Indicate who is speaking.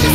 Speaker 1: Just